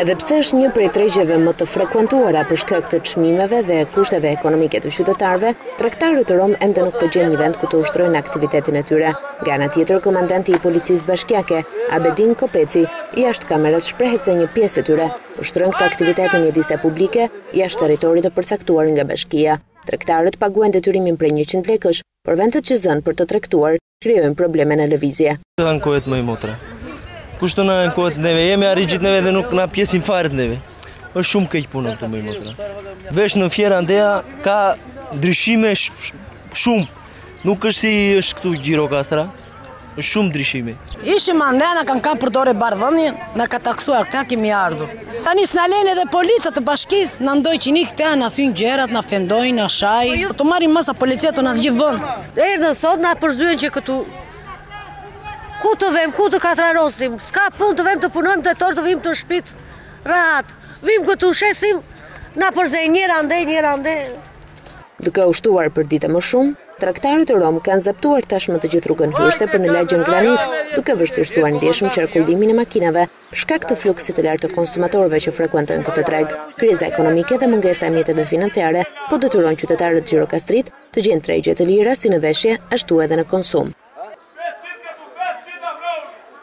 Edhe pse është një prej tregjeve më të frekuentuara për shkak të çmimeve dhe kushteve ekonomike të qytetarëve, tregtarët romë ende nuk po gjejnë një vend ku të ushtrojnë aktivitetin e tyre. Nga ana tjetër, komandanti i policisë bashkiake, Abedin Kopeci, jashtë kamerës shprehet se një pjesë e tyre ushtrojnë këtë aktivitet në mjedise publike jashtë territorit të përcaktuar nga bashkia. Tregtarët paguajnë detyrimin prej 100 lekësh Por vendet që zënë për të tregtuar, krijojnë probleme në lëvizje. T'ankohemi motra. Kush t'na ankohet neve, jemi arixhinj neve dhe nuk na pyesin fare neve. është shumë keq puna këtu moj motra. Veç në Fier andeja ka ndryshime shumë. Nuk është si është këtu Gjirokastra. është shumë ndryshim. Ishi ma ndena, kanë kanë përdore barë vëndin, në ka taksuar, këta kemi ardu. Ta njës në lënë dhe policët të bashkisë, na ndjekin këta na thyejnë gjërat, na ofendojnë, na shajnë, po të marrin masa policët të na gjejnë vënd. Erdhën sot, na përzunë që këtu, ku të vem, ku të katrarosim, s'ka punë të vem të punojmë tërë të vimë te shpitë, rahat, vimë këtu shesim, na përzë njëri andej, njëri andej, Duke u shtuar përditë e më shumë, tregtarët romë kanë zaptuar tashmë të gjithë rrugën hyrëse për në lagjen Granit, duke vështirësuar ndjeshëm qarkullimin e makinave për shkak të fluksit të lartë të konsumatorëve që frekuentojnë këtë treg. Kriza ekonomike dhe mungesa e mjeteve financiare po detyron qytetarët gjirokastritë të gjejnë tregje të lira si në veshje ashtu edhe në konsum.